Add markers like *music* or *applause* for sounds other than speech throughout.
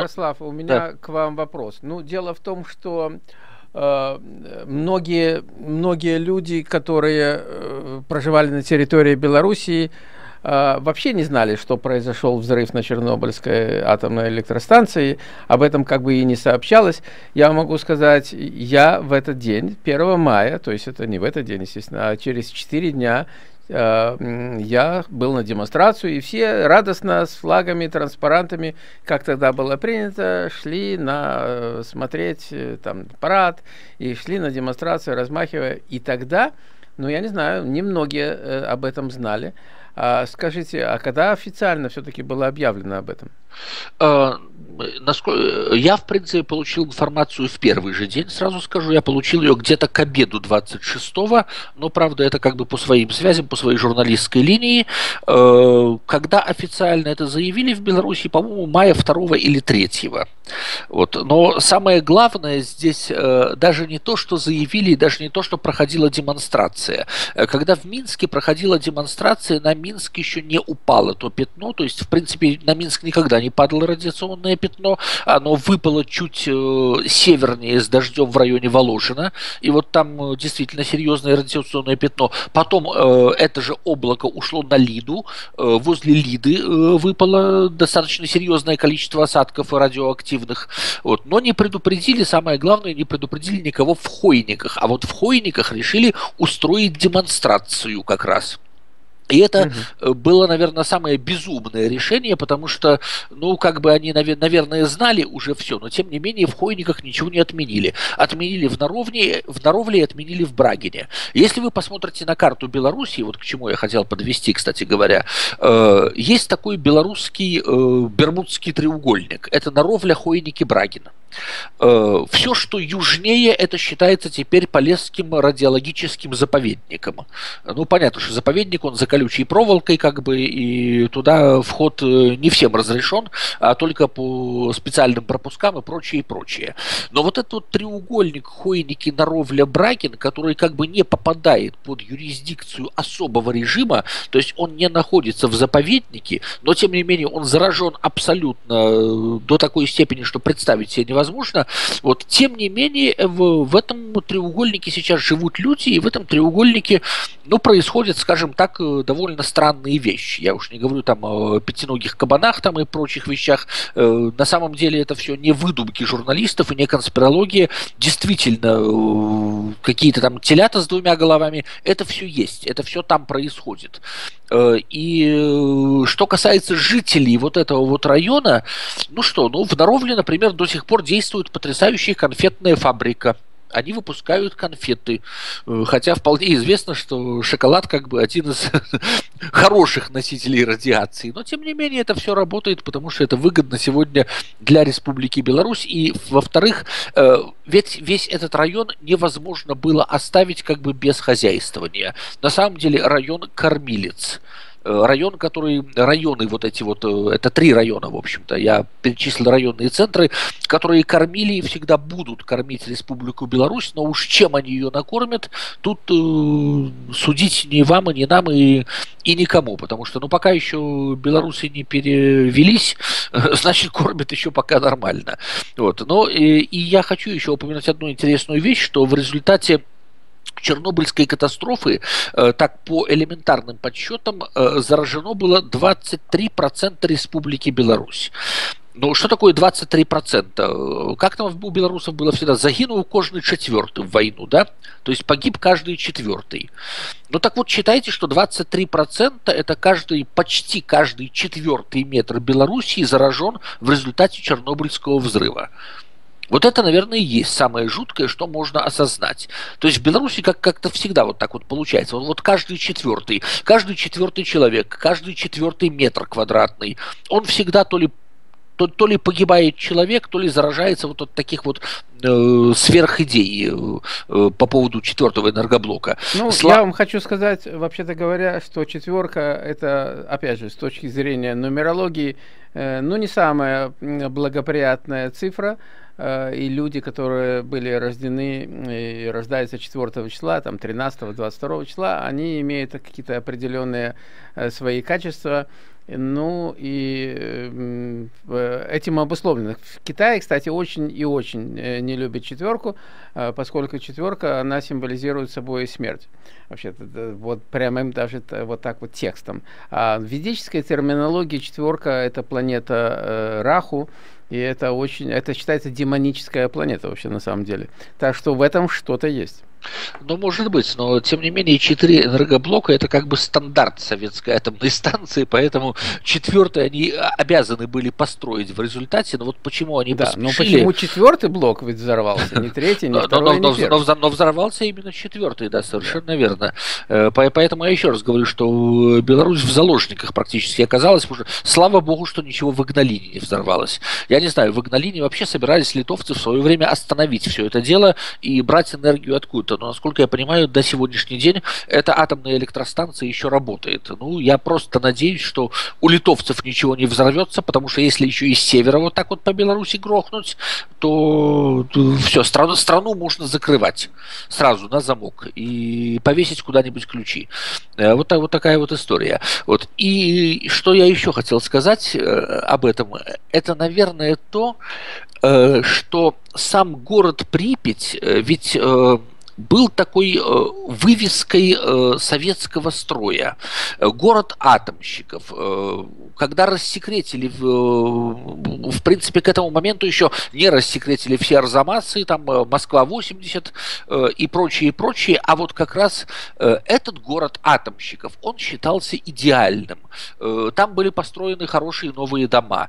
Ярослав, у меня да. к вам вопрос. Ну, дело в том, что э, многие, многие люди, которые э, проживали на территории Белоруссии, э, вообще не знали, что произошел взрыв на Чернобыльской атомной электростанции. Об этом как бы и не сообщалось. Я могу сказать, я в этот день, 1 мая, то есть это не в этот день, естественно, а через 4 дня я был на демонстрацию, и все радостно с флагами, транспарантами, как тогда было принято, шли на э, смотреть э, там парад и шли на демонстрацию, размахивая. И тогда, ну я не знаю, немногие об этом знали. А скажите, а когда официально все-таки было объявлено об этом? Я, в принципе, получил информацию в первый же день, сразу скажу, я получил ее где-то к обеду 26-го, но, правда, это как бы по своим связям, по своей журналистской линии. Э, когда официально это заявили в Беларуси, по-моему, мая 2 или 3 вот. Но самое главное здесь э, даже не то, что заявили, даже не то, что проходила демонстрация. Э, когда в Минске проходила демонстрация, на Минск еще не упало то пятно, то есть, в принципе, на Минск никогда не падало радиационное пятно, оно выпало чуть э, севернее с дождем в районе Воложина, и вот там э, действительно серьезное радиационное пятно. Потом э, это же облако ушло на Лиду, возле Лиды выпало достаточно серьезное количество осадков радиоактивных, вот. но не предупредили, самое главное, не предупредили никого в Хойниках, а вот в Хойниках решили устроить демонстрацию как раз. И это угу. было, наверное, самое безумное решение, потому что, ну, как бы они, наверное, знали уже все, но тем не менее в Хойниках ничего не отменили. Отменили в Наровне, в Наровле и отменили в Брагине. Если вы посмотрите на карту Белоруссии, вот к чему я хотел подвести, кстати говоря, э, есть такой белорусский э, Бермудский треугольник. Это Наровля, Хойники, Брагин. Э, все, что южнее, это считается теперь Полесским радиологическим заповедником. Ну, понятно, что заповедник, он за колючей проволокой, как бы, и туда вход э, не всем разрешен, а только по специальным пропускам и прочее, и прочее. Но вот этот треугольник Хойники, Наровля, Бракин, который как бы не попадает под юрисдикцию особого режима, то есть он не находится в заповеднике, но тем не менее он заражен абсолютно э, до такой степени, что представить себе невозможно, невозможно. Вот, тем не менее, в, в этом треугольнике сейчас живут люди, и в этом треугольнике, ну, происходят, скажем так, э, довольно странные вещи. Я уж не говорю там о пятиногих кабанах там и прочих вещах. Э, на самом деле это все не выдумки журналистов и не конспирология. Действительно, э, какие-то там телята с двумя головами, это все есть, это все там происходит. И что касается жителей вот этого вот района, ну что, ну в Наровле, например, до сих пор действует потрясающая конфетная фабрика они выпускают конфеты. Э, хотя вполне известно, что шоколад как бы один из *laughs* хороших носителей радиации. Но тем не менее это все работает, потому что это выгодно сегодня для Республики Беларусь. И во-вторых, э, ведь весь этот район невозможно было оставить как бы без хозяйствования. На самом деле район кормилец. Э, район, который, районы вот эти вот, э, это три района, в общем-то, я перечислил районные центры, которые кормили и всегда будут кормить Республику Беларусь, но уж чем они ее накормят, тут э, судить ни вам, и ни нам, и, и никому, потому что, ну, пока еще белорусы не перевелись, *laughs* значит, кормят еще пока нормально. Вот. Но и, и я хочу еще упомянуть одну интересную вещь, что в результате Чернобыльской катастрофы, э, так по элементарным подсчетам, э, заражено было 23% Республики Беларусь. Ну, что такое 23%? Как там у белорусов было всегда? Загинул каждый четвертый в войну, да? То есть погиб каждый четвертый. Ну так вот, считайте, что 23% это каждый, почти каждый четвертый метр Белоруссии заражен в результате Чернобыльского взрыва. Вот это, наверное, и есть самое жуткое, что можно осознать. То есть в Беларуси как- как-то всегда вот так вот получается. Вот, вот каждый четвертый, каждый четвертый человек, каждый четвертый метр квадратный, он всегда то ли то, то ли погибает человек, то ли заражается вот от таких вот э, сверхидей э, э, по поводу четвертого энергоблока. Ну, Сла... я вам хочу сказать, вообще-то говоря, что четверка это, опять же, с точки зрения нумерологии, э, ну, не самая благоприятная цифра. Э, и люди, которые были рождены и рождаются 4 числа, там 13 22 числа, они имеют какие-то определенные э, свои качества. Ну и этим обусловлено. В Китае, кстати, очень и очень не любят четверку, поскольку четверка, она символизирует собой смерть. Вообще-то, вот прямо им даже вот так вот текстом. А в ведической терминологии четверка – это планета Раху, и это очень, это считается демоническая планета вообще на самом деле. Так что в этом что-то есть. Ну, может быть, но тем не менее четыре энергоблока это как бы стандарт советской атомной *laughs* станции, поэтому четвертый они обязаны были построить в результате. Но вот почему они да, поспешили... но почему четвертый блок ведь взорвался, не третий, *laughs* не второй, но, не но, но взорвался именно четвертый, да, совершенно верно. Э, поэтому я еще раз говорю, что Беларусь в заложниках практически оказалась, потому что, слава богу, что ничего в Игналине не взорвалось. Я не знаю, в Игналине вообще собирались литовцы в свое время остановить все это дело и брать энергию откуда но, насколько я понимаю, до сегодняшний день эта атомная электростанция еще работает. Ну, я просто надеюсь, что у литовцев ничего не взорвется, потому что если еще и с севера вот так вот по Беларуси грохнуть, то, то все, страну, страну можно закрывать сразу на замок и повесить куда-нибудь ключи. Э, вот, так, вот такая вот история. Вот. И что я еще хотел сказать э, об этом, это, наверное, то, э, что сам город Припять, ведь был такой э, вывеской э, советского строя. Город атомщиков. Э, когда рассекретили, в, в принципе, к этому моменту еще не рассекретили все Арзамасы, там Москва-80 и прочие, и прочие, а вот как раз этот город атомщиков, он считался идеальным. Там были построены хорошие новые дома,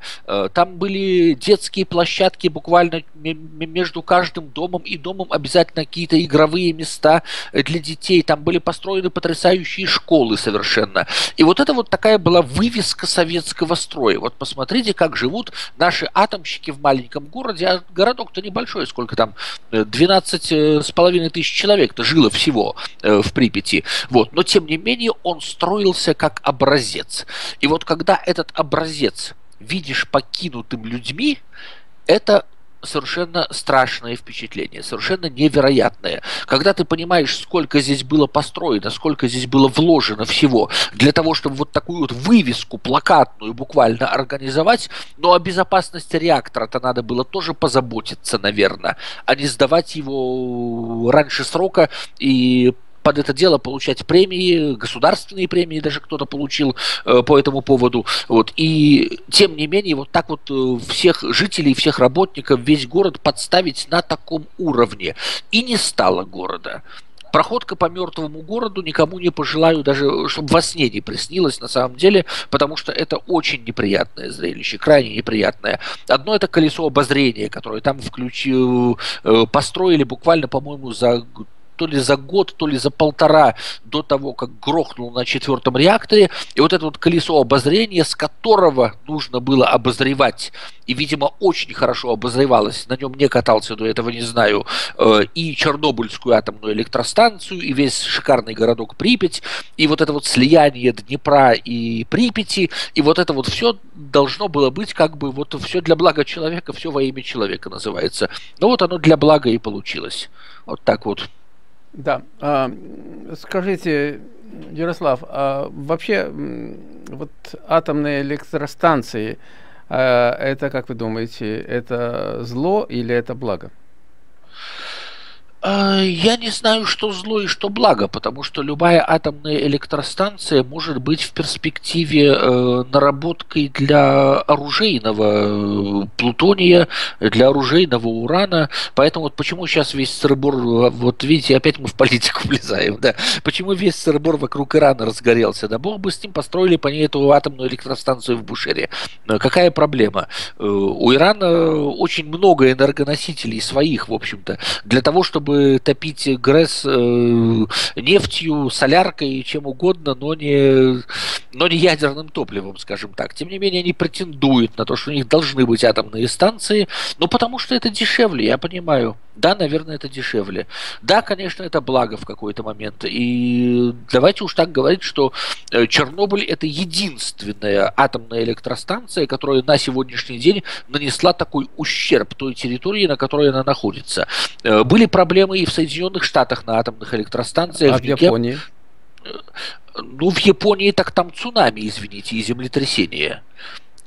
там были детские площадки буквально между каждым домом и домом обязательно какие-то игровые игровые места для детей, там были построены потрясающие школы совершенно. И вот это вот такая была вывеска советского строя. Вот посмотрите, как живут наши атомщики в маленьком городе, а городок-то небольшой, сколько там, 12 э, с половиной тысяч человек-то жило всего э, в Припяти. Вот. Но тем не менее он строился как образец. И вот когда этот образец видишь покинутым людьми, это совершенно страшное впечатление, совершенно невероятное. Когда ты понимаешь, сколько здесь было построено, сколько здесь было вложено всего для того, чтобы вот такую вот вывеску плакатную буквально организовать, но о безопасности реактора-то надо было тоже позаботиться, наверное, а не сдавать его раньше срока и под это дело получать премии, государственные премии даже кто-то получил э, по этому поводу. Вот. И тем не менее, вот так вот э, всех жителей, всех работников, весь город подставить на таком уровне. И не стало города. Проходка по мертвому городу никому не пожелаю, даже чтобы во сне не приснилось на самом деле, потому что это очень неприятное зрелище, крайне неприятное. Одно это колесо обозрения, которое там включил, э, построили буквально, по-моему, за то ли за год, то ли за полтора до того, как грохнул на четвертом реакторе. И вот это вот колесо обозрения, с которого нужно было обозревать, и, видимо, очень хорошо обозревалось, на нем не катался до этого, не знаю, э, и Чернобыльскую атомную электростанцию, и весь шикарный городок Припять, и вот это вот слияние Днепра и Припяти, и вот это вот все должно было быть как бы вот все для блага человека, все во имя человека называется. Но вот оно для блага и получилось. Вот так вот. Да. А, скажите, Ярослав, а вообще вот атомные электростанции, а, это, как вы думаете, это зло или это благо? А, я не знаю, что зло и что благо, потому что любая атомная электростанция может быть в перспективе э, наработкой для оружейного э, плутония, для оружейного урана. Поэтому вот почему сейчас весь сырбор, вот видите, опять мы в политику *laughs* влезаем, да, почему весь сырбор вокруг Ирана разгорелся, да, бог бы с ним построили по ней эту атомную электростанцию в Бушере. Какая проблема? Э, у Ирана очень много энергоносителей своих, в общем-то, для того, чтобы чтобы топить ГРЭС э, нефтью, соляркой, чем угодно, но не, но не ядерным топливом, скажем так. Тем не менее, они претендуют на то, что у них должны быть атомные станции, ну потому что это дешевле, я понимаю. Да, наверное, это дешевле. Да, конечно, это благо в какой-то момент. И давайте уж так говорить, что э, Чернобыль это единственная атомная электростанция, которая на сегодняшний день нанесла такой ущерб той территории, на которой она находится. Э, были проблемы и в Соединенных Штатах на атомных электростанциях. А в Японии? Ну, в Японии так там цунами, извините, и землетрясение.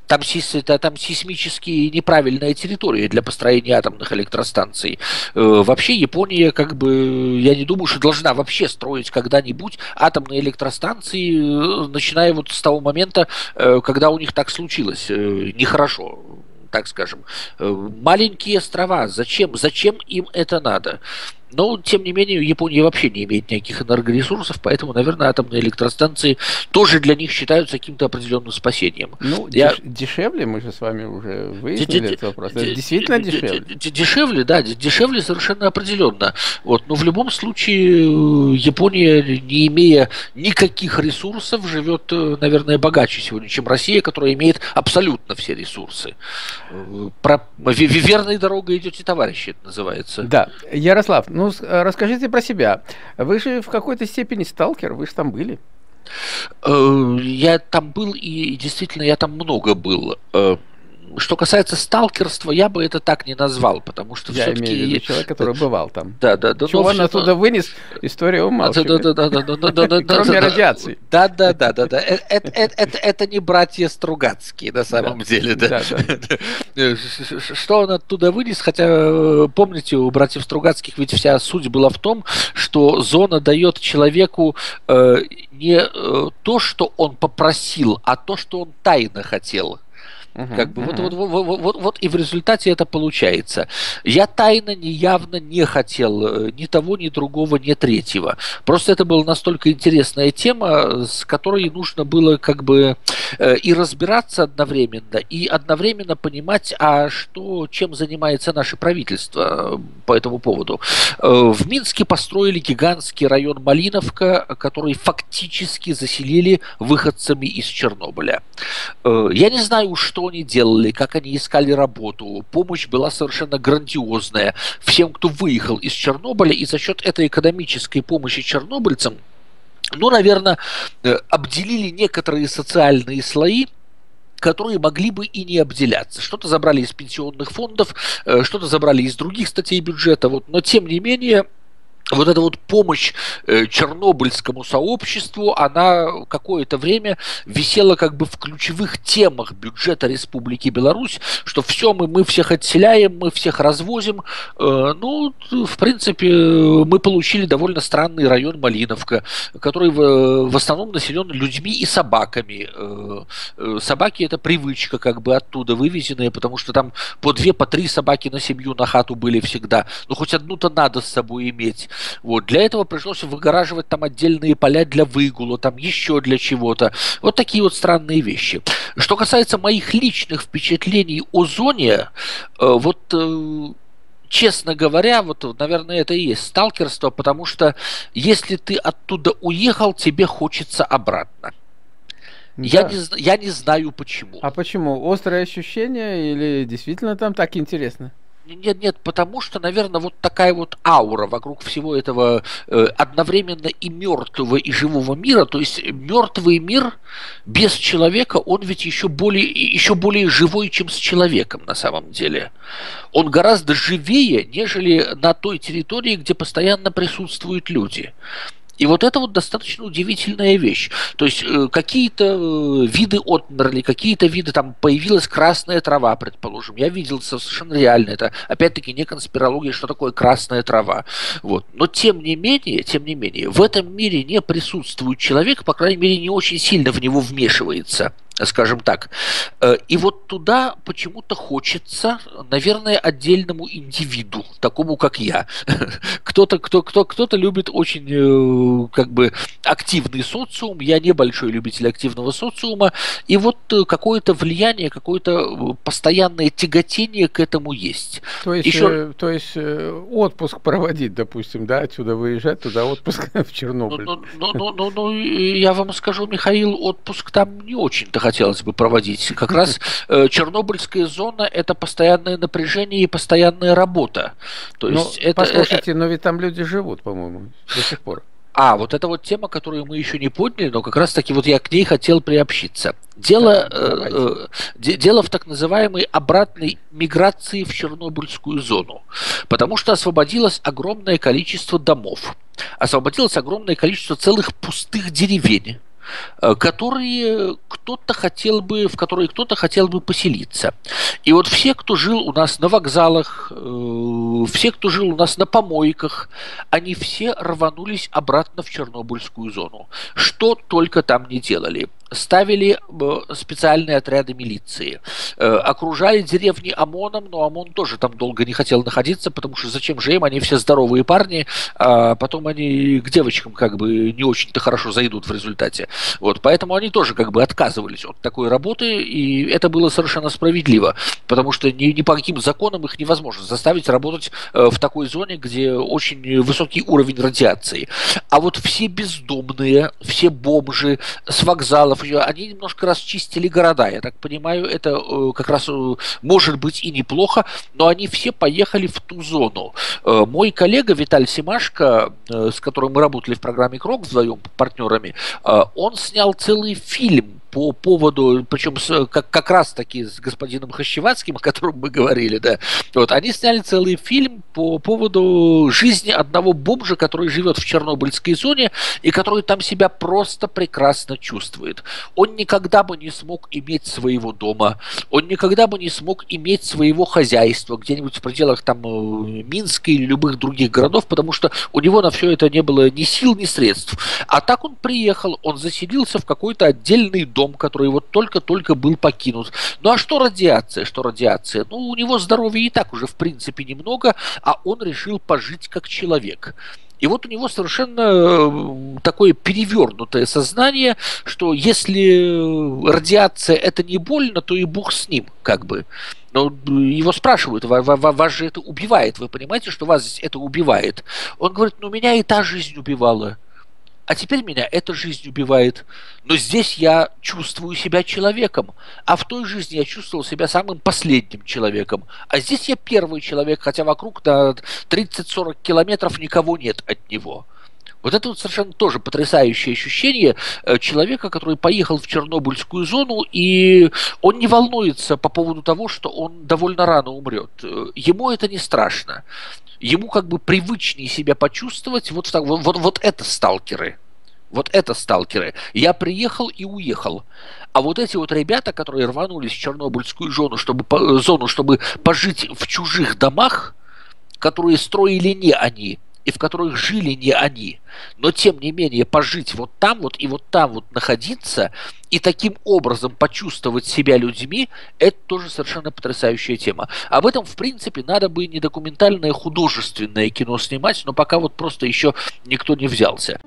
Там, там сейсмически неправильная территория для построения атомных электростанций. Э, вообще Япония, как бы, я не думаю, что должна вообще строить когда-нибудь атомные электростанции, э, начиная вот с того момента, э, когда у них так случилось. Нехорошо так скажем. Маленькие острова, зачем, зачем им это надо? Но, тем не менее, Япония вообще не имеет никаких энергоресурсов, поэтому, наверное, атомные электростанции тоже для них считаются каким-то определенным спасением. Ну, Я... дешевле, мы же с вами уже выяснили этот вопрос. Это действительно дешевле? Дешевле, да, дешевле совершенно определенно. Вот. Но в любом случае э, Япония, не имея никаких ресурсов, живет, э, наверное, богаче сегодня, чем Россия, которая имеет абсолютно все ресурсы. Э, про... Верной дорогой идете, товарищи, это называется. Да. Ярослав, ну, э, расскажите про себя. Вы же в какой-то степени сталкер, вы же там были. Э, я там был, и действительно я там много был. Э, что касается сталкерства, я бы это так не назвал, потому что я все-таки... имею в виду человек, который бывал там. Да, да, да. Что он оттуда вынес, история умалчивает. Да, да, да, да, да, да, *laughs* Кроме радиации. Да, да, да, да, да. Это не братья Стругацкие на самом деле, да. *laughs* Что он оттуда вынес, хотя, помните, у братьев Стругацких ведь вся суть была в том, что зона дает человеку не то, что он попросил, а то, что он тайно хотел. Угу, как бы угу. вот, вот, вот, вот, вот и в результате это получается. Я тайно, неявно не хотел э, ни того, ни другого, ни третьего. Просто это была настолько интересная тема, с которой нужно было как бы э, и разбираться одновременно, и одновременно понимать, а что, чем занимается наше правительство э, по этому поводу. В Минске построили гигантский район Малиновка, который фактически заселили выходцами из Чернобыля. Я не знаю, что они делали, как они искали работу. Помощь была совершенно грандиозная всем, кто выехал из Чернобыля, и за счет этой экономической помощи чернобыльцам, ну, наверное, э, обделили некоторые социальные слои, которые могли бы и не обделяться. Что-то забрали из пенсионных фондов, э, что-то забрали из других статей бюджета, вот, но тем не менее вот эта вот помощь э, чернобыльскому сообществу, она какое-то время висела как бы в ключевых темах бюджета Республики Беларусь, что все мы, мы всех отселяем, мы всех развозим. Э, ну, в принципе, мы получили довольно странный район Малиновка, который в, основном населен людьми и собаками. Э, собаки это привычка как бы оттуда вывезенные, потому что там по две, по три собаки на семью, на хату были всегда. Ну, хоть одну-то надо с собой иметь. Вот. Для этого пришлось выгораживать там отдельные поля для выгула, там еще для чего-то. Вот такие вот странные вещи. Что касается моих личных впечатлений о зоне, э, вот э, честно говоря, вот, наверное, это и есть сталкерство, потому что если ты оттуда уехал, тебе хочется обратно. Да. Я, не, я не знаю почему. А почему? Острое ощущение или действительно там так интересно? Нет, нет, потому что, наверное, вот такая вот аура вокруг всего этого э, одновременно и мертвого, и живого мира. То есть мертвый мир без человека, он ведь еще более, еще более живой, чем с человеком на самом деле. Он гораздо живее, нежели на той территории, где постоянно присутствуют люди. И вот это вот достаточно удивительная вещь. То есть э, какие-то э, виды отмерли, какие-то виды, там появилась красная трава, предположим. Я видел совершенно реально. Это, опять-таки, не конспирология, что такое красная трава. Вот. Но тем не менее, тем не менее, в этом мире не присутствует человек, по крайней мере, не очень сильно в него вмешивается скажем так. Э, и вот туда почему-то хочется, наверное, отдельному индивиду, такому как я. *laughs* Кто-то, кто, кто, кто-то любит очень э, как бы активный социум, я небольшой любитель активного социума, и вот э, какое-то влияние, какое-то постоянное тяготение к этому есть. То есть, Еще... то есть отпуск проводить, допустим, да, отсюда выезжать, туда отпуск *laughs* в Чернобыль. Ну, ну, ну, ну, ну, я вам скажу, Михаил, отпуск там не очень-то хотелось бы проводить. Как раз э, Чернобыльская зона – это постоянное напряжение и постоянная работа. То ну, есть это, послушайте, но ведь там люди живут, по-моему, до сих пор. А, вот это вот тема, которую мы еще не подняли, но как раз таки вот я к ней хотел приобщиться. Дело, да, э, э, дело в так называемой обратной миграции в Чернобыльскую зону, потому что освободилось огромное количество домов, освободилось огромное количество целых пустых деревень Э, которые кто-то хотел бы, в которые кто-то хотел бы поселиться. И вот все, кто жил у нас на вокзалах, э, все, кто жил у нас на помойках, они все рванулись обратно в Чернобыльскую зону. Что только там не делали ставили э, специальные отряды милиции, э, окружали деревни ОМОНом, но ОМОН тоже там долго не хотел находиться, потому что зачем же им, они все здоровые парни, а потом они к девочкам как бы не очень-то хорошо зайдут в результате. Вот, поэтому они тоже как бы отказывались от такой работы, и это было совершенно справедливо, потому что ни, ни по каким законам их невозможно заставить работать э, в такой зоне, где очень высокий уровень радиации. А вот все бездомные, все бомжи с вокзалов, они немножко расчистили города. Я так понимаю, это э, как раз э, может быть и неплохо, но они все поехали в ту зону. Э, мой коллега Виталий Семашко, с которым мы работали в программе Крок вдвоем партнерами, он снял целый фильм по поводу, причем с, как, как раз таки с господином Хащеватским, о котором мы говорили, да, вот, они сняли целый фильм по поводу жизни одного бомжа, который живет в Чернобыльской зоне и который там себя просто прекрасно чувствует. Он никогда бы не смог иметь своего дома, он никогда бы не смог иметь своего хозяйства где-нибудь в пределах там э, Минска или любых других городов, потому что у него на все это не было ни сил, ни средств. А так он приехал, он заселился в какой-то отдельный дом, дом, который вот только-только был покинут. Ну а что радиация? Что радиация? Ну, у него здоровья и так уже в принципе немного, а он решил пожить как человек. И вот у него совершенно э, такое перевернутое сознание, что если радиация это не больно, то и бог с ним, как бы. Но его спрашивают, вас же это убивает, вы понимаете, что вас это убивает? Он говорит, ну меня и та жизнь убивала а теперь меня эта жизнь убивает. Но здесь я чувствую себя человеком, а в той жизни я чувствовал себя самым последним человеком. А здесь я первый человек, хотя вокруг на 30-40 километров никого нет от него. Вот это вот совершенно тоже потрясающее ощущение э, человека, который поехал в Чернобыльскую зону, и он не волнуется по поводу того, что он довольно рано умрет. Э, ему это не страшно ему как бы привычнее себя почувствовать. Вот, вот, вот, вот это сталкеры. Вот это сталкеры. Я приехал и уехал. А вот эти вот ребята, которые рванулись в Чернобыльскую зону, чтобы, зону, чтобы пожить в чужих домах, которые строили не они, и в которых жили не они, но тем не менее пожить вот там вот и вот там вот находиться и таким образом почувствовать себя людьми, это тоже совершенно потрясающая тема. Об этом, в принципе, надо бы не документальное, художественное кино снимать, но пока вот просто еще никто не взялся.